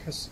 because